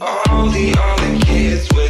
All the other kids will.